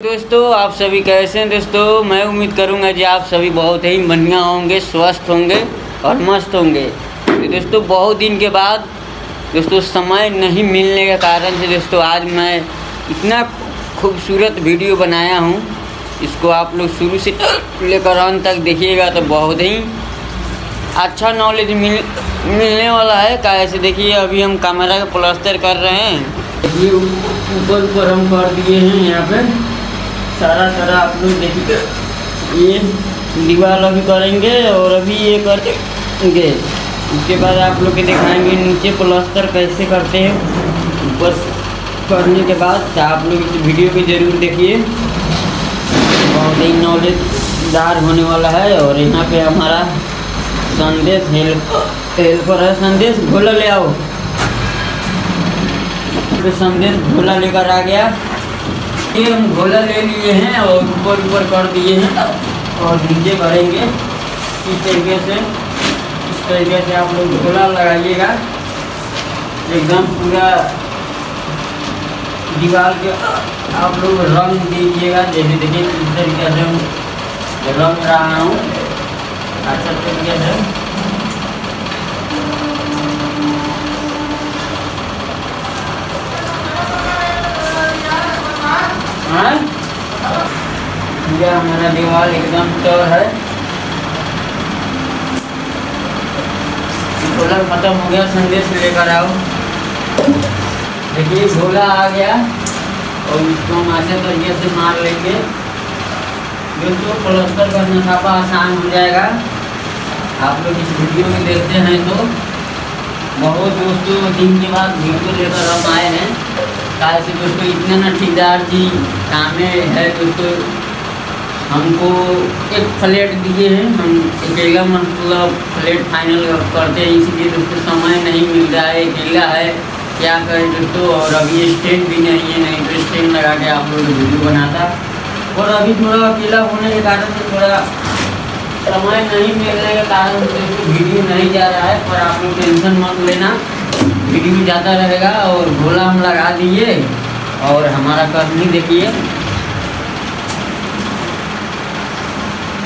दोस्तों, आप सभी कैसे हैं दोस्तों? मैं उम्मीद करूँगा जी आप सभी बहुत ही बढ़िया होंगे, स्वस्थ होंगे और मस्त होंगे। तो दोस्तों, बहुत दिन के बाद दोस्तों, समय नहीं मिलने के कारण से दोस्तों, आज मैं इतना खूबसूरत वीडियो बनाया हूँ। इसको आप लोग शुरू से लेकर अंत तक देखिएगा तो बहुत ही अच्छा नॉलेज मिल, मिलने वाला है। कैसे देखिए, अभी हम कैमरा का प्लास्टर कर रहे हैं। ऊपर ऊपर हम कर दिए हैं यहाँ पे। सारा सारा आप लोग देखिए। ये दीवार अभी करेंगे और अभी ये करेंगे। उसके बाद आप लोग के दिखाएँगे नीचे प्लास्टर कैसे करते हैं। ऊपर करने के बाद तो आप लोग इस वीडियो को ज़रूर देखिए। बहुत ही नॉलेजदार होने वाला है और यहाँ पे हमारा संदेश हेल्प, हेल्पर है। संदेश भोला ले आओ। तो संदेश भोला लेकर आ गया। ये हम घोला ले लिए हैं और ऊपर ऊपर कर दिए हैं और नीचे भरेंगे। इस तरीके से, इस तरीके से आप लोग घोला लगाइएगा। एकदम पूरा दीवार के आप लोग रंग दीजिएगा। जैसे देखिए, इस तरीके से हम रंग रहा हूँ। अच्छा तरीके से। हाँ? पूरा हमारा दीवार एकदम तौर है। गोला खत्म हो गया, संदेश लेकर आओ। देखिए गोला आ गया। और इसको हम अच्छे तरीके से मार लेंगे। दोस्तों प्लस्तर करना काफ़ा आसान हो जाएगा। आप लोग इस वीडियो में देखते हैं तो। बहुत दोस्तों, दिन के बाद वीडियो लेकर हम आए हैं। काहे से दोस्तों, इतना ना ठेकेदार जी काम है दोस्तों हमको एक फ्लैट दिए हैं। हम अकेला मतलब फ्लैट फाइनल करते हैं, इसीलिए दोस्तों समय नहीं मिल रहा है, अकेला है। क्या करें दोस्तों? और अभी स्टैंड भी नहीं है, नहीं तो स्टैंड लगा के आप लोग वीडियो बनाता। और अभी थोड़ा अकेला होने के कारण से थोड़ा समय नहीं मिलने के कारण दोस्तों वीडियो नहीं जा रहा है, पर आप लोग टेंशन मत लेना। वीडियो ज़्यादा रहेगा और गोला हम लगा दिए। और हमारा करनी देखिए।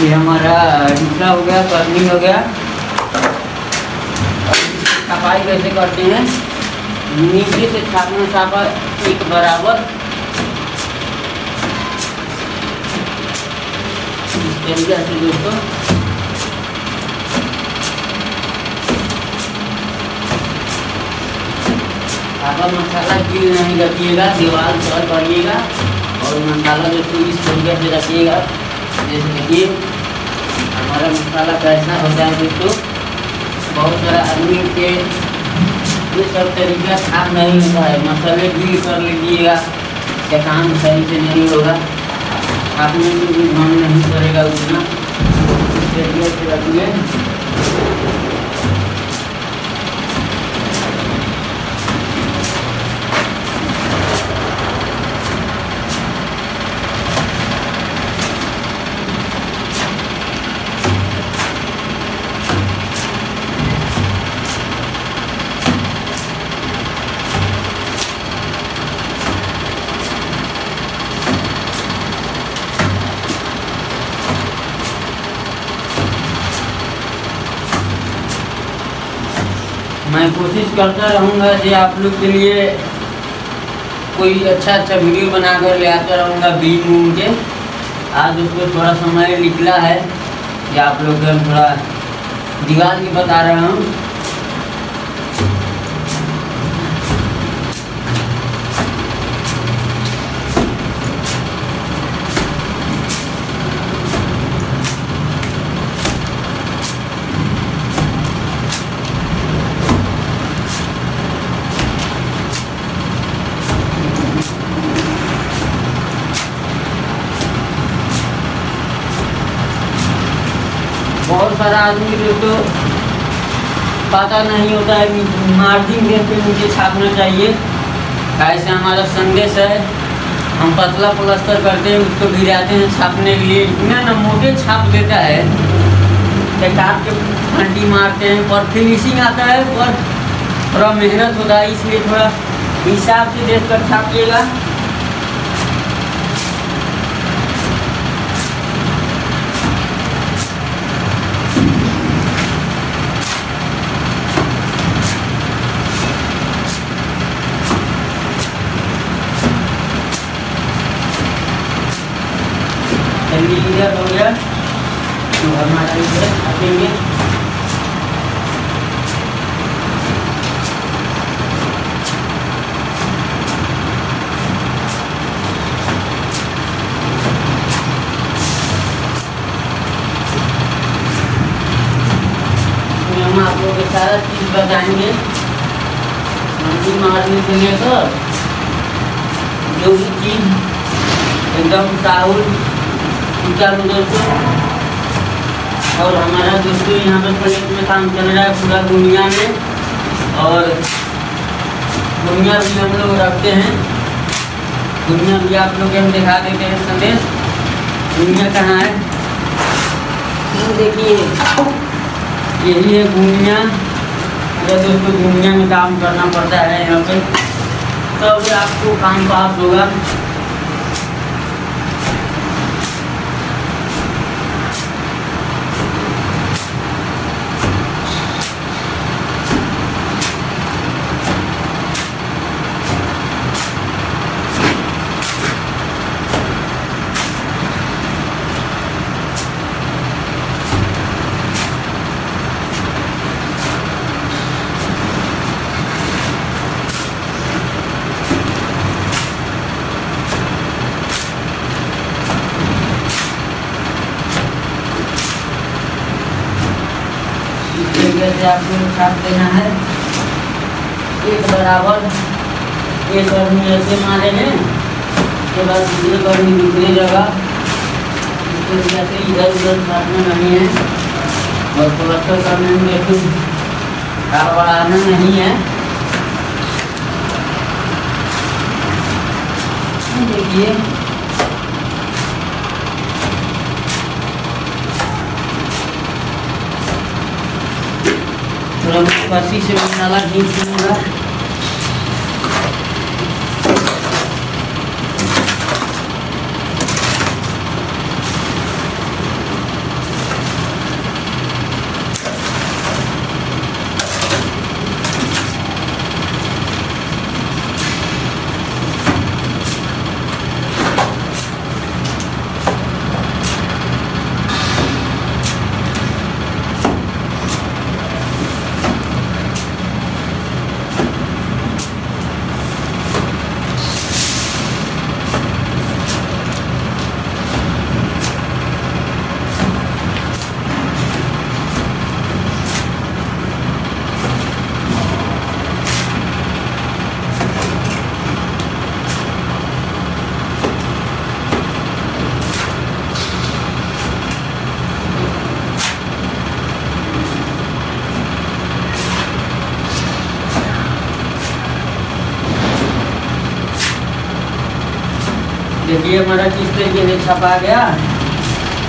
ये हमारा दूसरा हो गया करनी हो गया। सफ़ाई कैसे करते हैं? नीचे से छापना छापा एक बराबर। इस तरीके से दोस्तों। ज़्यादा मसाला गिर नहीं रखिएगा? दीवार पर करिएगा और मसाला जो इस तरीके से रखिएगा। जैसे देखिए, हमारा मसाला कैसा होता है दोस्तों? बहुत सारा आदमी के ये सब तरीका काम नहीं होता है। मसाले गिल कर लीजिएगा, क्या काम सही से नहीं होगा? आपने भी मन नहीं करेगा उतना। इस तरीके से रखिए। मैं कोशिश करता रहूँगा कि आप लोग के लिए कोई अच्छा अच्छा वीडियो बना कर ले आता रहूँगा बीन उन के। आज उसको थोड़ा समय निकला है कि आप लोग थोड़ा दीवार की बता रहा हूँ बहुत सारा आदमी दोस्तों पता नहीं होता है कि मार्जिन देख के नीचे छापना चाहिए। ऐसे हमारा संदेश है, हम पतला प्लस्तर करते हैं, उसको गिराते हैं छापने के लिए। इतना ना मोटे छाप देता है कि काट के फंटी मारते हैं पर फिनिशिंग आता है पर थोड़ा मेहनत होता है, इसलिए थोड़ा हिसाब से देख कर छापिएगा। जल्दी इधर हो गया तो हमारा इधर हम आप लोगों सारा चीज़ बताएँगे। मंडी मारने से लेकर जो भी चीज़, एकदम साहुल सुचारू दोस्तों और हमारा दोस्तों यहाँ पर प्रोजेक्ट में काम चल रहा है पूरा दुनिया में। और दुनिया भी हम लोग रखते हैं। दुनिया भी आप लोग हम दिखा देते हैं संदेश। दुनिया कहाँ है? देखिए। यही है दुनिया। या दोस्तों दुनिया में काम करना पड़ता है यहाँ पे। तब तो आपको काम पास होगा इस तरीके से आपको छाप देना है। एक बराबर, एक आदमी ऐसे मारे हैं, उसके बाद दूसरे आदमी दूसरी जगह। तरीके इधर उधर छापना नहीं है। और प्लस्टर करने में देखो गड़बड़ाना नहीं है। देखिए थोड़ा कसी से मसाला खींच देखिए हमारा किस तरीके से छपा गया।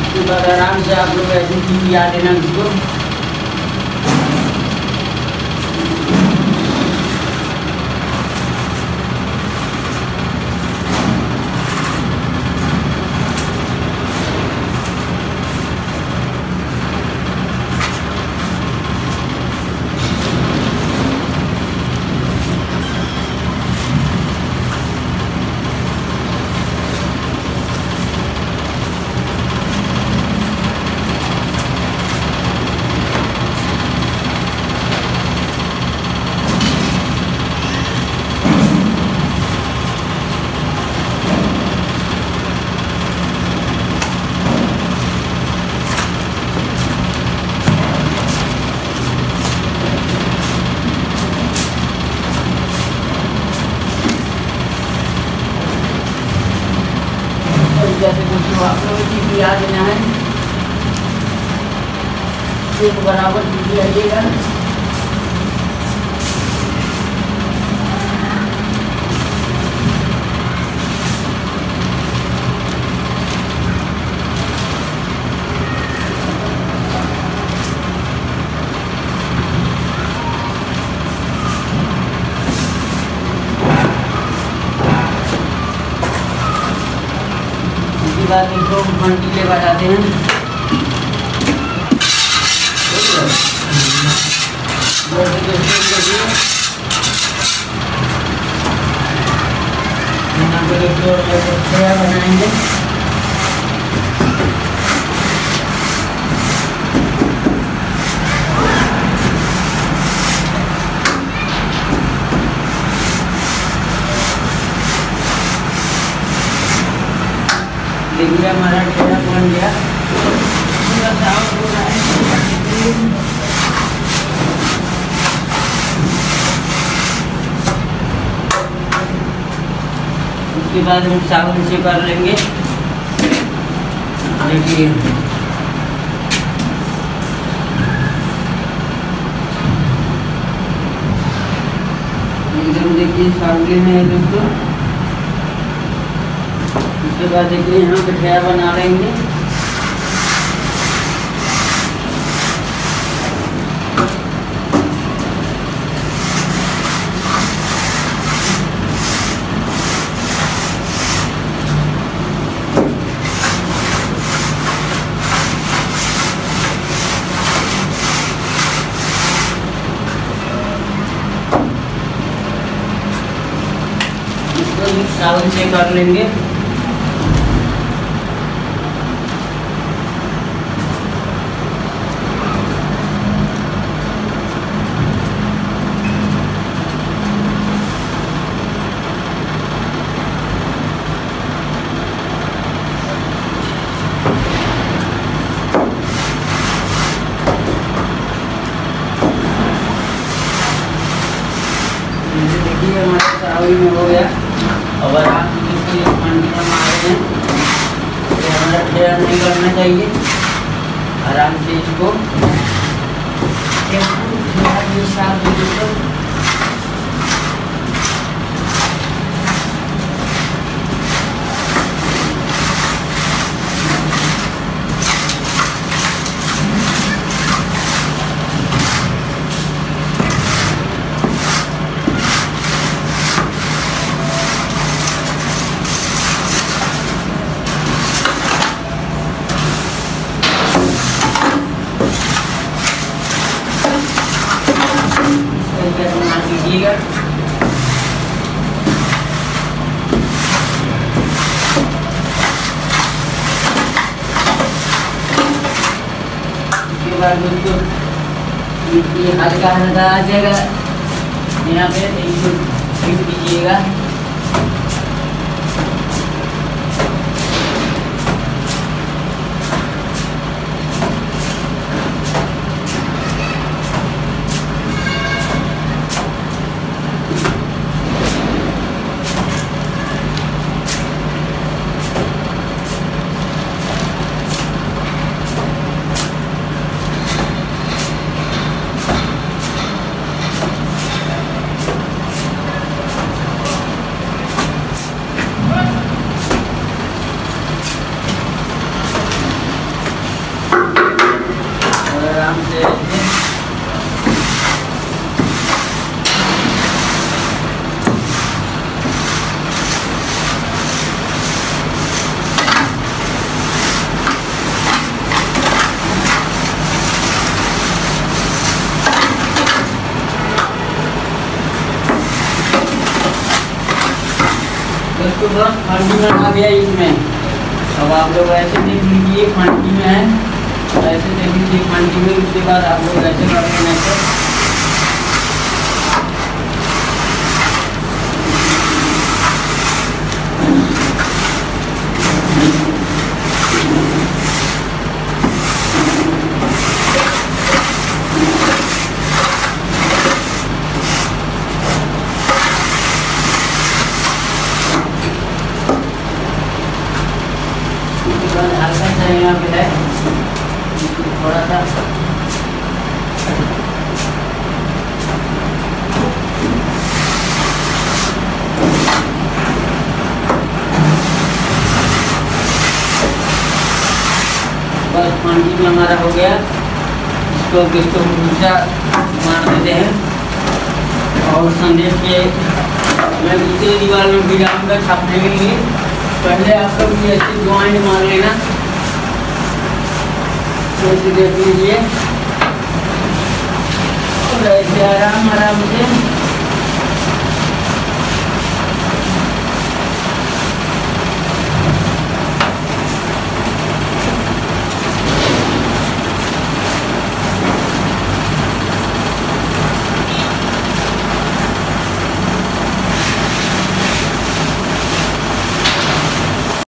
उसके बाद आराम से आप लोग ऐसी चीज़ याद देना उसको। बराबर चीज़ आइएगा बाद इसको मंडी ले जाते हैं। एक बनाएँगे हमारा ठेला बन गया? पूरा साफ़ हो रहा है उसके बाद हम साबुन से कर लेंगे। देखिए। एकदम देखिए साबुन में है दोस्तों। उसके बाद देखिए यहाँ पे ठेया बना लेंगे। कर लेंगे। Estado do Sul. साफ़ कीजिएगा उसके बाद ये हल्का हल्का आ जाएगा यहाँ पे इसको दीजिएगा और आराम से दोस्तों फंडी में आ गया इसमें। अब आप लोग ऐसे देख लीजिए फंडी में है। ऐसे देख लीजिए फंडी में, उसके बाद आप लोग ऐसे कर लेना है उसके बाद हल्का सा यहाँ पे है थोड़ा सा। बस पानी में हमारा हो गया। इसको इसको भूसा मार देते हैं। और संदेश के मैं दूसरे दीवार में गिराऊँगा छापने के लिए। पहले आप लोग ये ऐसे ज्वाइंट मार लेना। देख लीजिए और ऐसे आराम आराम से।